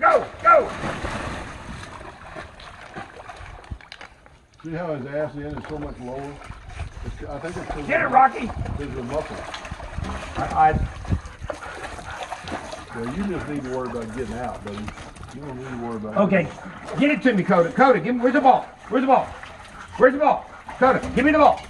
Go, go. See how his ass end is so much lower? It's, I think it's because Get it, Rocky. There's a muscle. I, I, Well, you just need to worry about getting out, buddy. You don't need to worry about. okay. Get it to me, Coda. Coda, give me, where's the ball? Where's the ball? Where's the ball? Coda, give me the ball.